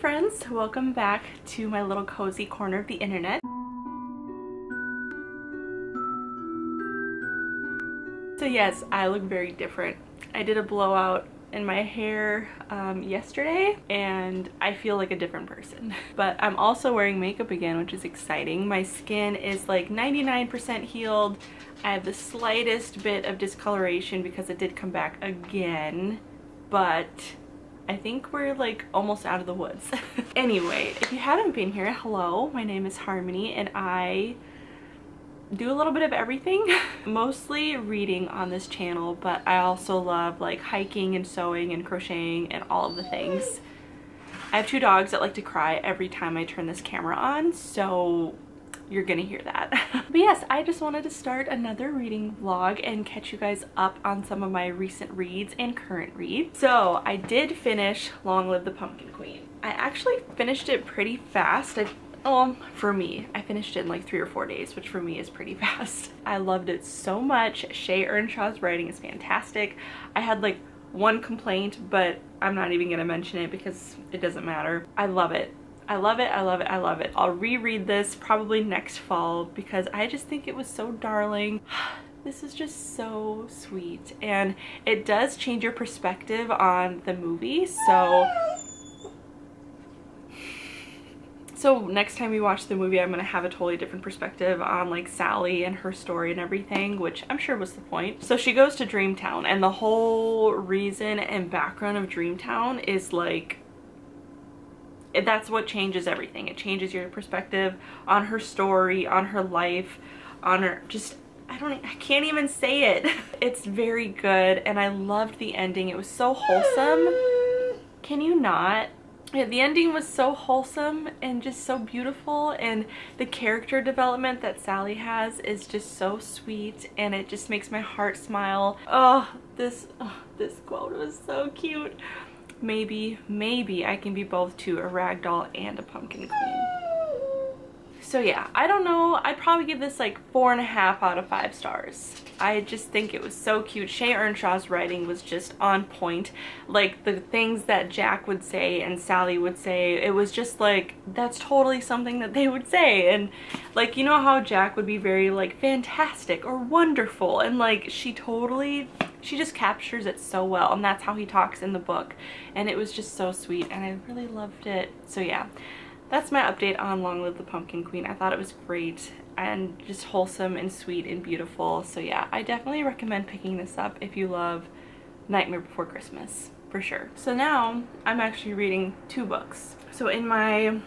friends, welcome back to my little cozy corner of the internet. So yes, I look very different. I did a blowout in my hair um, yesterday and I feel like a different person. But I'm also wearing makeup again, which is exciting. My skin is like 99% healed. I have the slightest bit of discoloration because it did come back again, but I think we're like almost out of the woods. anyway, if you haven't been here, hello, my name is Harmony and I do a little bit of everything. Mostly reading on this channel, but I also love like hiking and sewing and crocheting and all of the things. I have two dogs that like to cry every time I turn this camera on, so you're gonna hear that. but yes, I just wanted to start another reading vlog and catch you guys up on some of my recent reads and current reads. So I did finish Long Live the Pumpkin Queen. I actually finished it pretty fast. I um, for me, I finished it in like three or four days, which for me is pretty fast. I loved it so much. Shea Ernshaw's writing is fantastic. I had like one complaint, but I'm not even gonna mention it because it doesn't matter. I love it. I love it, I love it, I love it. I'll reread this probably next fall because I just think it was so darling. This is just so sweet and it does change your perspective on the movie so so next time we watch the movie, I'm gonna have a totally different perspective on like Sally and her story and everything, which I'm sure was the point. So she goes to Dreamtown and the whole reason and background of Dreamtown is like that's what changes everything. It changes your perspective on her story, on her life, on her just I don't I can't even say it. It's very good and I loved the ending. It was so wholesome. Can you not? yeah, the ending was so wholesome and just so beautiful and the character development that Sally has is just so sweet and it just makes my heart smile. Oh, this, oh, this quote was so cute. Maybe, maybe I can be both to a rag doll and a pumpkin queen. So yeah, I don't know. I'd probably give this like four and a half out of five stars. I just think it was so cute. Shea Ernshaw's writing was just on point. Like the things that Jack would say and Sally would say, it was just like, that's totally something that they would say. And like, you know how Jack would be very like fantastic or wonderful and like she totally she just captures it so well and that's how he talks in the book and it was just so sweet and I really loved it so yeah that's my update on Long Live the Pumpkin Queen. I thought it was great and just wholesome and sweet and beautiful. So yeah, I definitely recommend picking this up if you love Nightmare Before Christmas, for sure. So now I'm actually reading two books. So in my,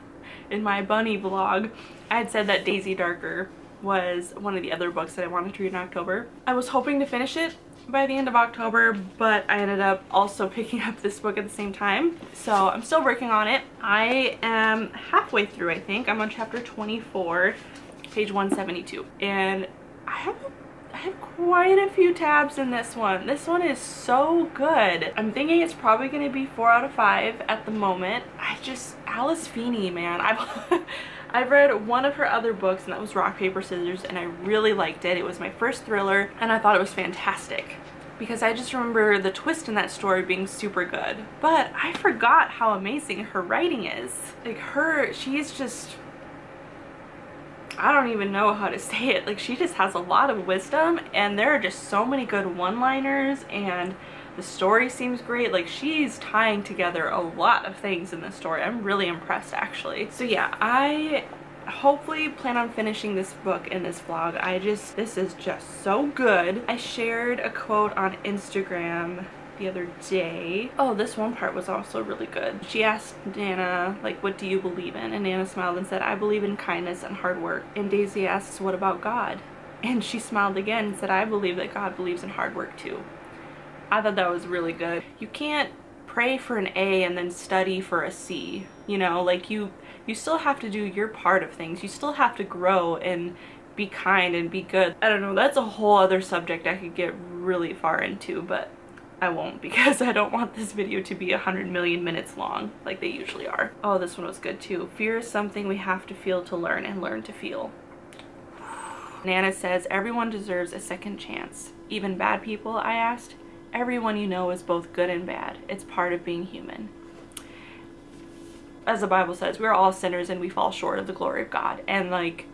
in my bunny vlog, I had said that Daisy Darker was one of the other books that I wanted to read in October. I was hoping to finish it by the end of October, but I ended up also picking up this book at the same time. So I'm still working on it. I am halfway through, I think. I'm on chapter 24, page 172. And I have I have quite a few tabs in this one. This one is so good. I'm thinking it's probably going to be 4 out of 5 at the moment. I just, Alice Feeney, man. I've, I've read one of her other books and that was Rock, Paper, Scissors and I really liked it. It was my first thriller and I thought it was fantastic because I just remember the twist in that story being super good. But I forgot how amazing her writing is. Like her, she's just, I don't even know how to say it. Like she just has a lot of wisdom and there are just so many good one-liners and the story seems great. Like she's tying together a lot of things in this story. I'm really impressed actually. So yeah, I hopefully plan on finishing this book in this vlog. I just, this is just so good. I shared a quote on Instagram the other day. Oh, this one part was also really good. She asked Nana, like, what do you believe in? And Nana smiled and said, I believe in kindness and hard work. And Daisy asks, what about God? And she smiled again and said, I believe that God believes in hard work too. I thought that was really good. You can't pray for an A and then study for a C. You know, like you you still have to do your part of things. You still have to grow and be kind and be good. I don't know, that's a whole other subject I could get really far into, but I won't because I don't want this video to be 100 million minutes long like they usually are. Oh, this one was good too. Fear is something we have to feel to learn and learn to feel. Nana says, everyone deserves a second chance. Even bad people, I asked. Everyone you know is both good and bad. It's part of being human. as the Bible says, we're all sinners and we fall short of the glory of God. And like,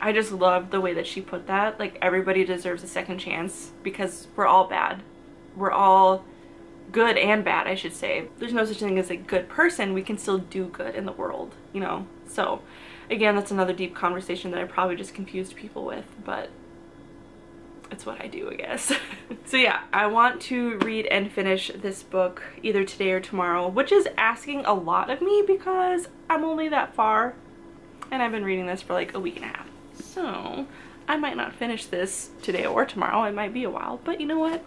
I just love the way that she put that. Like, everybody deserves a second chance because we're all bad. We're all good and bad, I should say. There's no such thing as a good person. We can still do good in the world, you know? So, again, that's another deep conversation that I probably just confused people with, but it's what I do, I guess. so yeah, I want to read and finish this book either today or tomorrow, which is asking a lot of me because I'm only that far and I've been reading this for like a week and a half. So I might not finish this today or tomorrow. It might be a while, but you know what?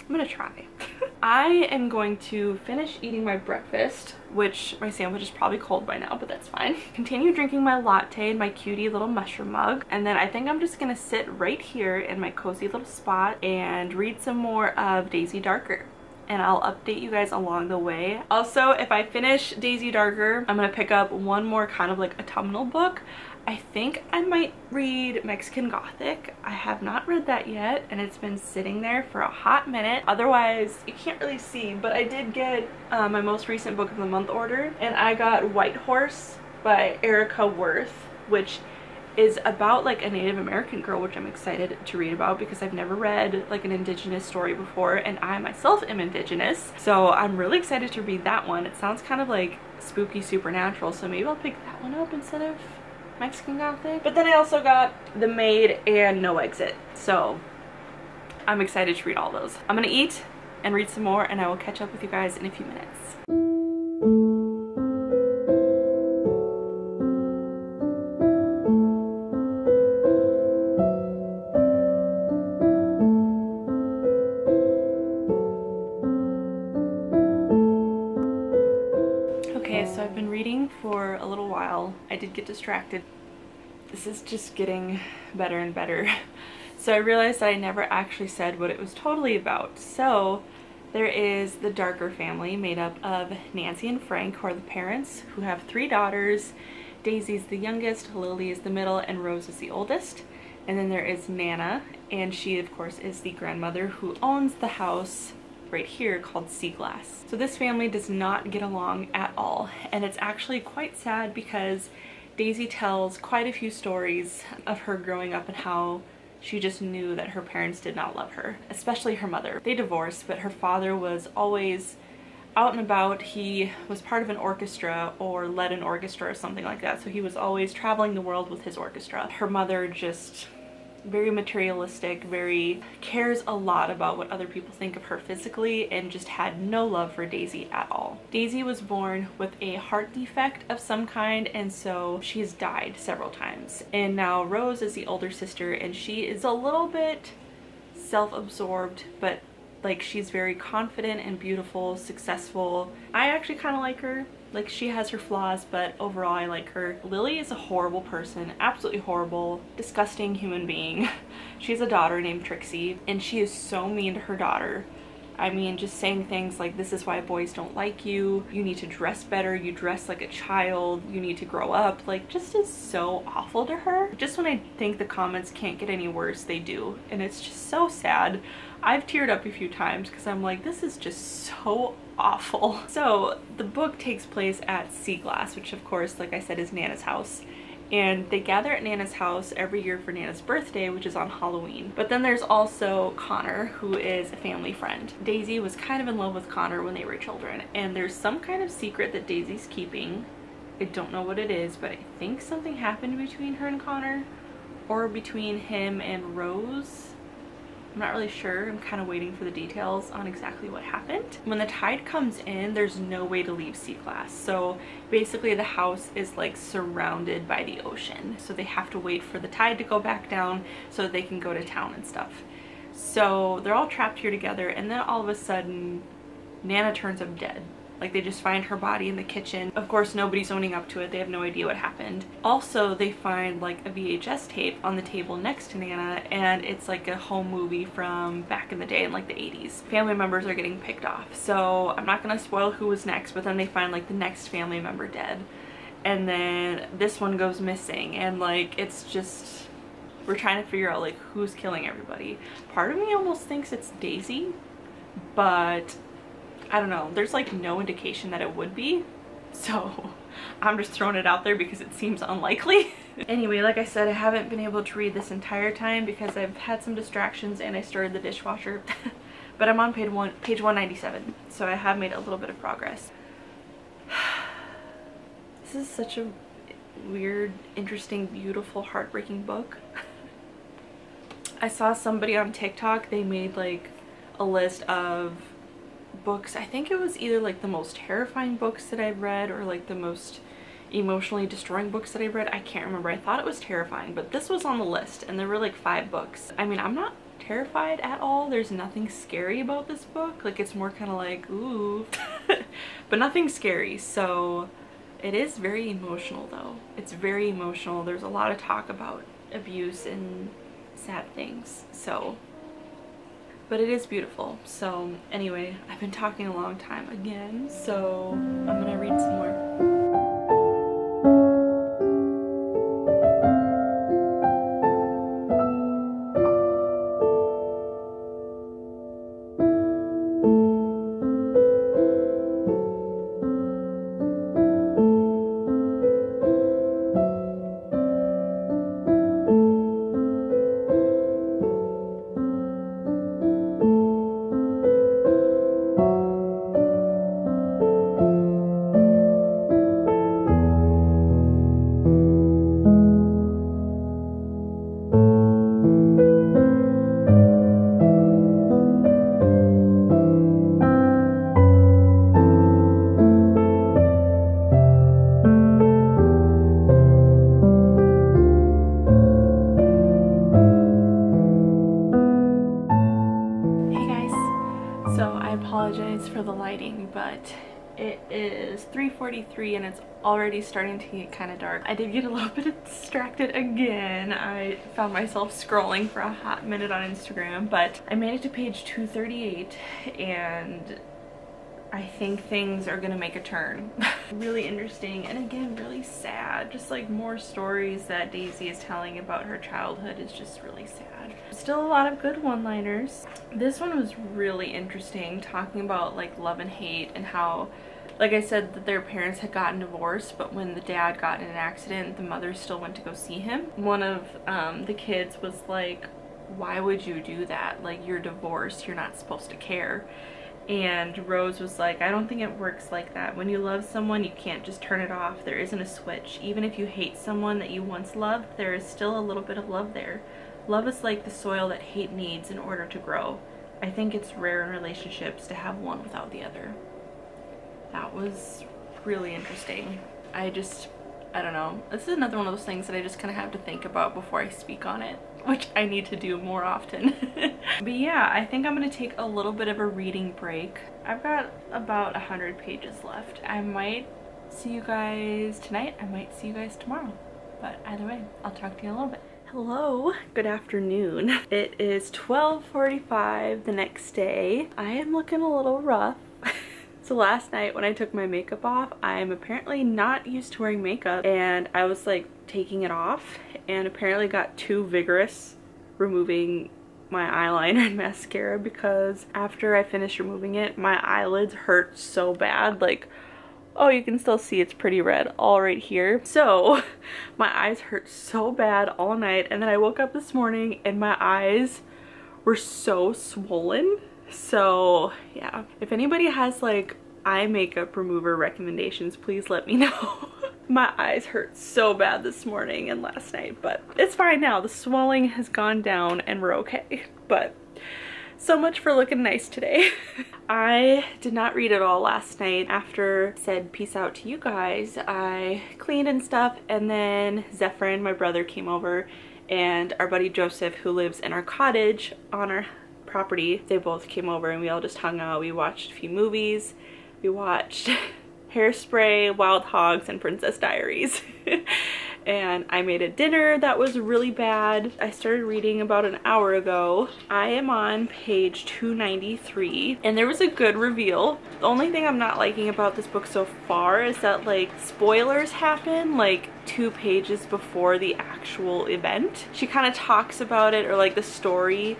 I'm gonna try. I am going to finish eating my breakfast, which my sandwich is probably cold by now, but that's fine. Continue drinking my latte in my cutie little mushroom mug. And then I think I'm just gonna sit right here in my cozy little spot and read some more of Daisy Darker and I'll update you guys along the way. Also, if I finish Daisy Darker, I'm gonna pick up one more kind of like autumnal book. I think I might read Mexican Gothic. I have not read that yet and it's been sitting there for a hot minute. Otherwise, you can't really see, but I did get uh, my most recent book of the month order and I got White Horse by Erika Wurth, which is about like a Native American girl, which I'm excited to read about because I've never read like an indigenous story before and I myself am indigenous. So I'm really excited to read that one. It sounds kind of like spooky supernatural, so maybe I'll pick that one up instead of Mexican Gothic. But then I also got The Maid and No Exit. So I'm excited to read all those. I'm gonna eat and read some more and I will catch up with you guys in a few minutes. I did get distracted. This is just getting better and better. So I realized I never actually said what it was totally about. So there is the Darker family made up of Nancy and Frank, who are the parents, who have three daughters. Daisy's the youngest, Lily is the middle, and Rose is the oldest. And then there is Nana, and she of course is the grandmother who owns the house right here called Sea Glass. So this family does not get along at all and it's actually quite sad because Daisy tells quite a few stories of her growing up and how she just knew that her parents did not love her, especially her mother. They divorced, but her father was always out and about. He was part of an orchestra or led an orchestra or something like that, so he was always traveling the world with his orchestra. Her mother just very materialistic, very cares a lot about what other people think of her physically and just had no love for Daisy at all. Daisy was born with a heart defect of some kind and so she has died several times. And now Rose is the older sister and she is a little bit self-absorbed but like she's very confident and beautiful, successful. I actually kind of like her. Like she has her flaws, but overall I like her. Lily is a horrible person, absolutely horrible, disgusting human being. she has a daughter named Trixie and she is so mean to her daughter. I mean, just saying things like, this is why boys don't like you, you need to dress better, you dress like a child, you need to grow up, like, just is so awful to her. Just when I think the comments can't get any worse, they do. And it's just so sad. I've teared up a few times because I'm like, this is just so awful. So the book takes place at Sea Glass, which of course, like I said, is Nana's house. And they gather at Nana's house every year for Nana's birthday, which is on Halloween. But then there's also Connor, who is a family friend. Daisy was kind of in love with Connor when they were children. And there's some kind of secret that Daisy's keeping. I don't know what it is, but I think something happened between her and Connor or between him and Rose I'm not really sure. I'm kind of waiting for the details on exactly what happened. When the tide comes in, there's no way to leave Sea Glass. So basically the house is like surrounded by the ocean. So they have to wait for the tide to go back down so they can go to town and stuff. So they're all trapped here together and then all of a sudden Nana turns up dead. Like they just find her body in the kitchen. Of course, nobody's owning up to it. They have no idea what happened. Also, they find like a VHS tape on the table next to Nana and it's like a home movie from back in the day in like the 80s. Family members are getting picked off. So I'm not gonna spoil who was next, but then they find like the next family member dead. And then this one goes missing and like it's just we're trying to figure out like who's killing everybody. Part of me almost thinks it's Daisy, but I don't know. There's like no indication that it would be. So I'm just throwing it out there because it seems unlikely. anyway, like I said, I haven't been able to read this entire time because I've had some distractions and I started the dishwasher. but I'm on page, one, page 197, so I have made a little bit of progress. this is such a weird, interesting, beautiful, heartbreaking book. I saw somebody on TikTok, they made like a list of books. I think it was either like the most terrifying books that I've read or like the most emotionally destroying books that I read. I can't remember. I thought it was terrifying, but this was on the list and there were like five books. I mean, I'm not terrified at all. There's nothing scary about this book. Like it's more kind of like, ooh, but nothing scary. So it is very emotional though. It's very emotional. There's a lot of talk about abuse and sad things. So but it is beautiful. So anyway, I've been talking a long time again, so I'm gonna read some more. It is 3.43 and it's already starting to get kind of dark. I did get a little bit distracted again. I found myself scrolling for a hot minute on Instagram, but I made it to page 238 and I think things are gonna make a turn. really interesting and again really sad. Just like more stories that Daisy is telling about her childhood is just really sad. Still a lot of good one-liners. This one was really interesting talking about like love and hate and how like I said that their parents had gotten divorced but when the dad got in an accident the mother still went to go see him. One of um, the kids was like why would you do that? Like you're divorced, you're not supposed to care and Rose was like, I don't think it works like that. When you love someone, you can't just turn it off. There isn't a switch. Even if you hate someone that you once loved, there is still a little bit of love there. Love is like the soil that hate needs in order to grow. I think it's rare in relationships to have one without the other. That was really interesting. I just, I don't know. This is another one of those things that I just kind of have to think about before I speak on it which I need to do more often. but yeah, I think I'm gonna take a little bit of a reading break. I've got about 100 pages left. I might see you guys tonight, I might see you guys tomorrow. But either way, I'll talk to you in a little bit. Hello, good afternoon. It is 12.45 the next day. I am looking a little rough. So last night when I took my makeup off, I'm apparently not used to wearing makeup and I was like taking it off and apparently got too vigorous removing my eyeliner and mascara because after I finished removing it, my eyelids hurt so bad. Like, oh, you can still see it's pretty red all right here. So my eyes hurt so bad all night and then I woke up this morning and my eyes were so swollen so yeah, if anybody has like eye makeup remover recommendations, please let me know. My eyes hurt so bad this morning and last night, but it's fine now. The swelling has gone down and we're okay. But so much for looking nice today. I did not read it all last night. After said peace out to you guys, I cleaned and stuff and then Zephyrin, my brother, came over and our buddy Joseph, who lives in our cottage on our property. They both came over and we all just hung out. We watched a few movies. We watched Hairspray, Wild Hogs, and Princess Diaries. and I made a dinner that was really bad. I started reading about an hour ago. I am on page 293 and there was a good reveal. The only thing I'm not liking about this book so far is that like spoilers happen like two pages before the actual event. She kind of talks about it or like the story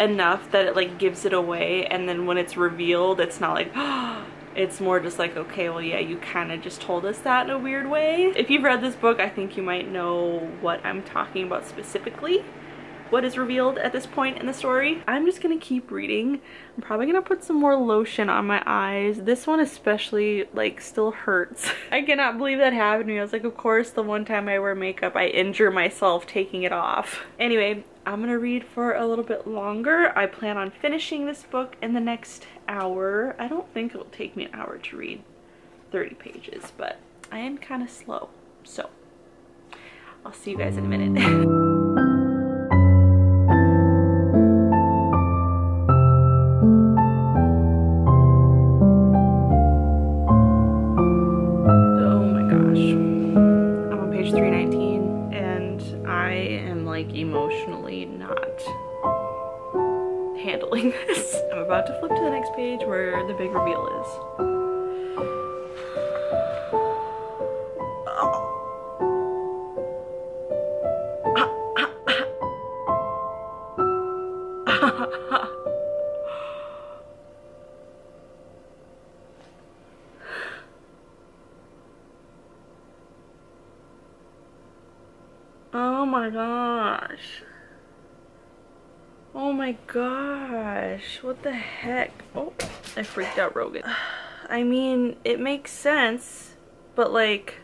enough that it like gives it away and then when it's revealed it's not like oh, It's more just like, okay, well, yeah, you kind of just told us that in a weird way. If you've read this book, I think you might know what I'm talking about specifically what is revealed at this point in the story. I'm just gonna keep reading. I'm probably gonna put some more lotion on my eyes. This one especially like still hurts. I cannot believe that happened to me. I was like, of course, the one time I wear makeup, I injure myself taking it off. Anyway, I'm gonna read for a little bit longer. I plan on finishing this book in the next hour. I don't think it'll take me an hour to read 30 pages, but I am kind of slow. So I'll see you guys in a minute. about to flip to the next page where the big reveal is. Oh my gosh. Oh my gosh, what the heck? Oh, I freaked out Rogan. I mean, it makes sense, but like...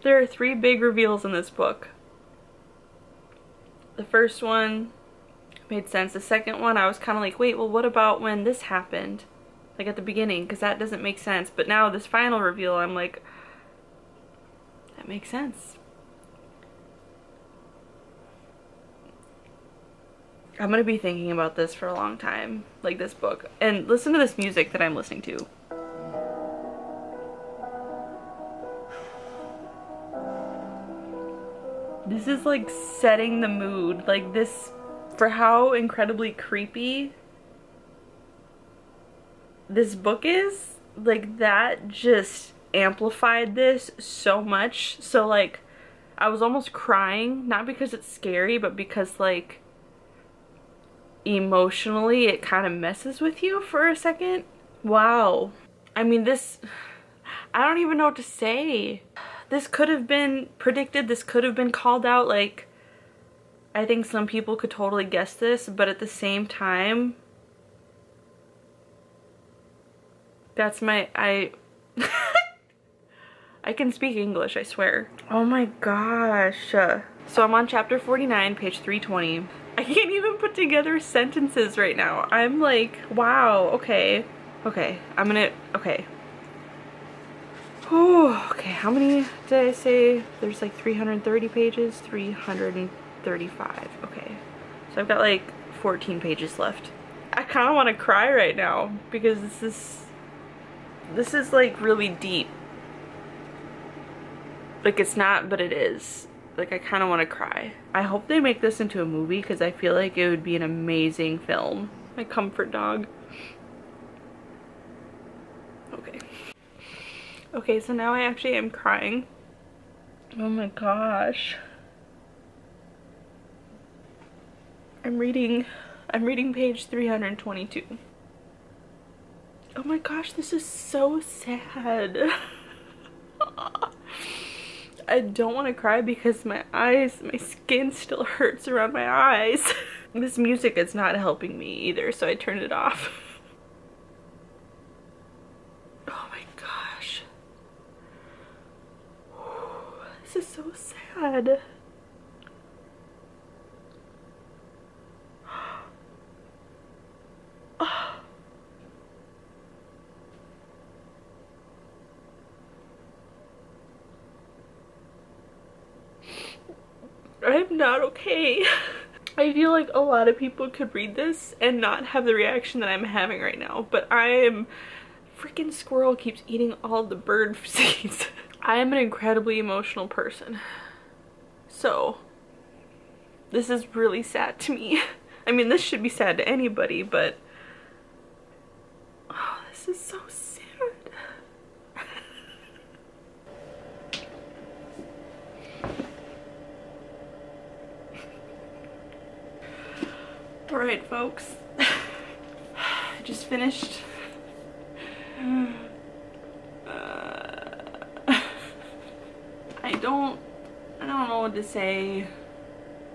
There are three big reveals in this book. The first one made sense. The second one, I was kind of like, wait, well, what about when this happened? Like at the beginning, because that doesn't make sense. But now this final reveal, I'm like, that makes sense. I'm gonna be thinking about this for a long time, like this book. And listen to this music that I'm listening to. This is like setting the mood. Like this, for how incredibly creepy this book is, like that just amplified this so much. So like, I was almost crying, not because it's scary, but because like, emotionally it kind of messes with you for a second. Wow. I mean, this, I don't even know what to say. This could have been predicted. This could have been called out. Like, I think some people could totally guess this, but at the same time, that's my, I, I can speak English, I swear. Oh my gosh. So I'm on chapter 49, page 320. I can't even put together sentences right now. I'm like, wow, okay. Okay, I'm gonna, okay. Oh, okay, how many did I say? There's like 330 pages, 335, okay. So I've got like 14 pages left. I kind of want to cry right now because this is, this is like really deep. Like it's not, but it is like I kind of want to cry. I hope they make this into a movie because I feel like it would be an amazing film. My comfort dog. Okay. Okay, so now I actually am crying. Oh my gosh. I'm reading, I'm reading page 322. Oh my gosh, this is so sad. I don't want to cry because my eyes, my skin still hurts around my eyes. this music is not helping me either, so I turned it off. oh my gosh. This is so sad. I'm not okay. I feel like a lot of people could read this and not have the reaction that I'm having right now, but I am freaking squirrel keeps eating all the bird seeds. I am an incredibly emotional person. So, this is really sad to me. I mean, this should be sad to anybody, but oh, this is so sad. Alright folks, I just finished uh, I don't I don't know what to say.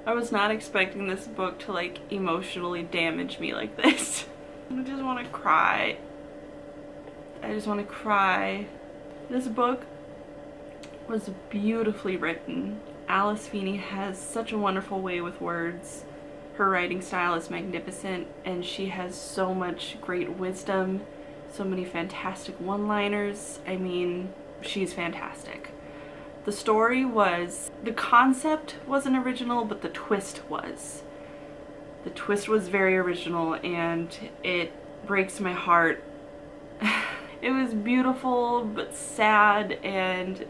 I was not expecting this book to like emotionally damage me like this. I just want to cry. I just want to cry. This book was beautifully written. Alice Feeney has such a wonderful way with words. Her writing style is magnificent and she has so much great wisdom, so many fantastic one-liners. I mean, she's fantastic. The story was, the concept wasn't original, but the twist was. The twist was very original and it breaks my heart. it was beautiful but sad and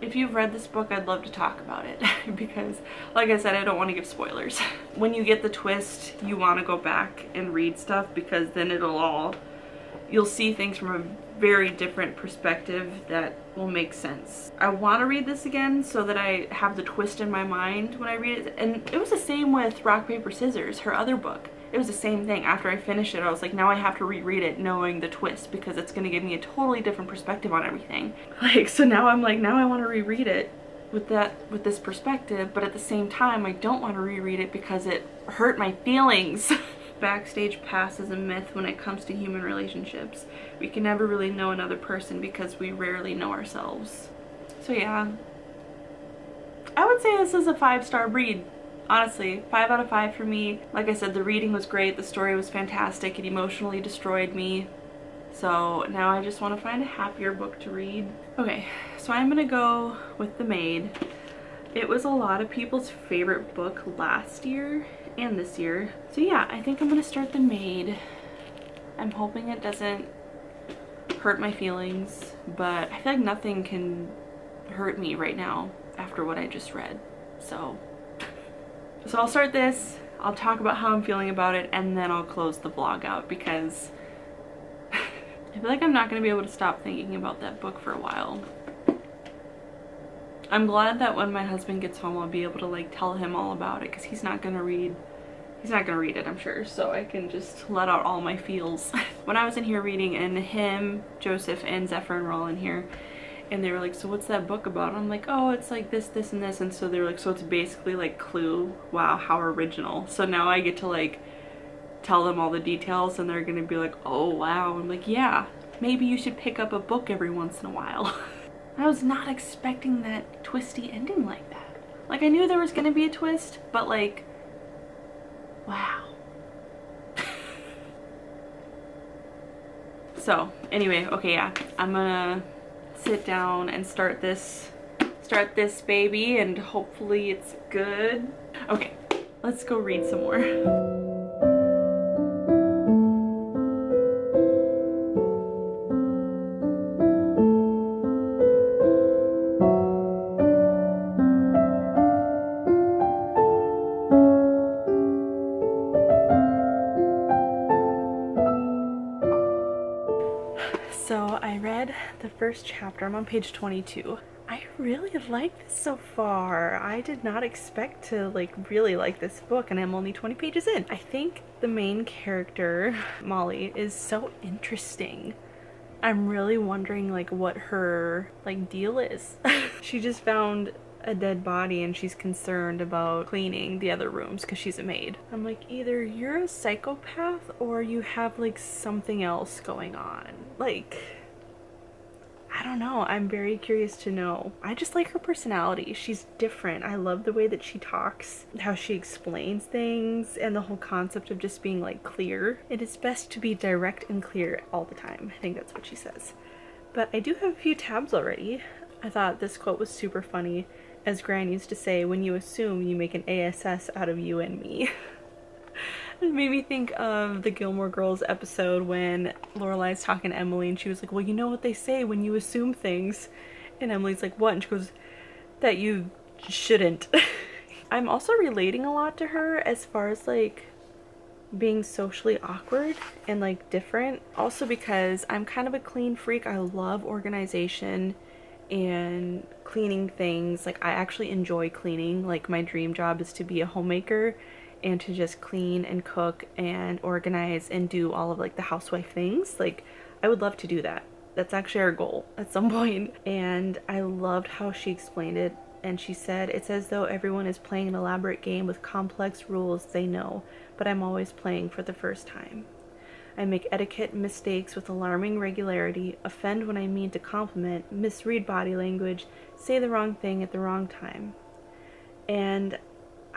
if you've read this book I'd love to talk about it because like I said I don't want to give spoilers. when you get the twist you want to go back and read stuff because then it'll all you'll see things from a very different perspective that will make sense. I want to read this again so that I have the twist in my mind when I read it. And it was the same with Rock, Paper, Scissors, her other book. It was the same thing. After I finished it, I was like, now I have to reread it knowing the twist because it's going to give me a totally different perspective on everything. Like, so now I'm like, now I want to reread it with that with this perspective but at the same time I don't want to reread it because it hurt my feelings backstage pass is a myth when it comes to human relationships. We can never really know another person because we rarely know ourselves. So yeah, I would say this is a five-star read. Honestly, five out of five for me. Like I said, the reading was great, the story was fantastic, it emotionally destroyed me. So now I just want to find a happier book to read. Okay, so I'm gonna go with The Maid. It was a lot of people's favorite book last year and this year. So yeah, I think I'm gonna start The Maid. I'm hoping it doesn't hurt my feelings, but I feel like nothing can hurt me right now after what I just read. So, so I'll start this, I'll talk about how I'm feeling about it, and then I'll close the vlog out because I feel like I'm not going to be able to stop thinking about that book for a while. I'm glad that when my husband gets home I'll be able to like tell him all about it because he's not going to read he's not gonna read it I'm sure so I can just let out all my feels. when I was in here reading and him, Joseph and Zephyr were all in here and they were like so what's that book about? I'm like oh it's like this this and this and so they were like so it's basically like Clue. Wow how original. So now I get to like tell them all the details and they're gonna be like oh wow. I'm like yeah maybe you should pick up a book every once in a while. I was not expecting that twisty ending like that. Like I knew there was gonna be a twist but like Wow. so anyway, okay, yeah, I'm gonna sit down and start this, start this baby and hopefully it's good. Okay, let's go read some more. Chapter. I'm on page 22. I really like this so far. I did not expect to like really like this book and I'm only 20 pages in. I think the main character, Molly, is so interesting. I'm really wondering like what her like deal is. she just found a dead body and she's concerned about cleaning the other rooms because she's a maid. I'm like either you're a psychopath or you have like something else going on. Like I don't know. I'm very curious to know. I just like her personality. She's different. I love the way that she talks, how she explains things, and the whole concept of just being like clear. It is best to be direct and clear all the time. I think that's what she says. But I do have a few tabs already. I thought this quote was super funny. As Gran used to say, when you assume, you make an ASS out of you and me. It made me think of the Gilmore Girls episode when Lorelai's talking to Emily and she was like, well, you know what they say when you assume things? And Emily's like, what? And she goes, that you shouldn't. I'm also relating a lot to her as far as like being socially awkward and like different. Also because I'm kind of a clean freak. I love organization and cleaning things. Like I actually enjoy cleaning. Like my dream job is to be a homemaker and to just clean and cook and organize and do all of like the housewife things. Like I would love to do that. That's actually our goal at some point. And I loved how she explained it. And she said, It's as though everyone is playing an elaborate game with complex rules they know, but I'm always playing for the first time. I make etiquette mistakes with alarming regularity, offend when I mean to compliment, misread body language, say the wrong thing at the wrong time. And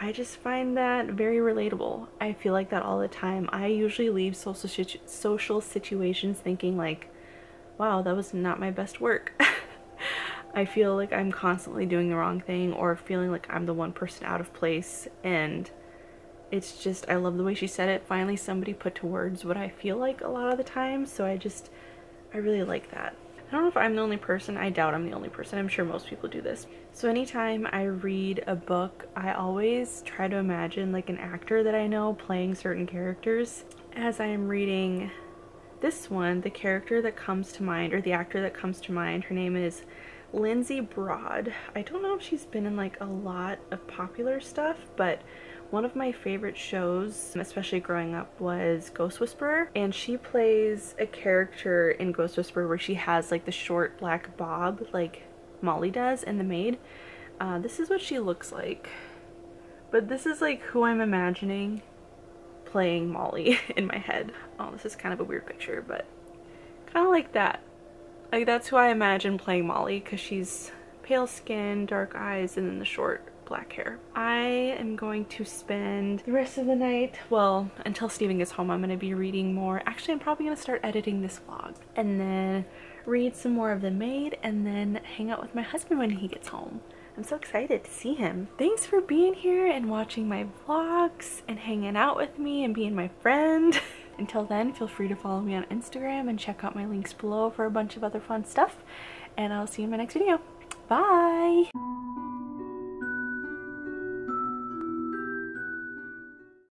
I just find that very relatable. I feel like that all the time. I usually leave social situ social situations thinking like, wow, that was not my best work. I feel like I'm constantly doing the wrong thing or feeling like I'm the one person out of place and it's just I love the way she said it. Finally somebody put to words what I feel like a lot of the time. So I just I really like that. I don't know if I'm the only person. I doubt I'm the only person. I'm sure most people do this. So anytime I read a book, I always try to imagine like an actor that I know playing certain characters. As I am reading this one, the character that comes to mind, or the actor that comes to mind, her name is Lindsay Broad. I don't know if she's been in like a lot of popular stuff, but one of my favorite shows, especially growing up, was Ghost Whisperer, and she plays a character in Ghost Whisperer where she has like the short black bob, like Molly does in The Maid. Uh, this is what she looks like. But this is like who I'm imagining playing Molly in my head. Oh, this is kind of a weird picture, but kind of like that. Like that's who I imagine playing Molly because she's pale skin, dark eyes, and then the short black hair. I am going to spend the rest of the night, well, until Steven gets home, I'm going to be reading more. Actually, I'm probably going to start editing this vlog and then read some more of The Maid and then hang out with my husband when he gets home. I'm so excited to see him. Thanks for being here and watching my vlogs and hanging out with me and being my friend. Until then, feel free to follow me on Instagram and check out my links below for a bunch of other fun stuff. And I'll see you in my next video. Bye!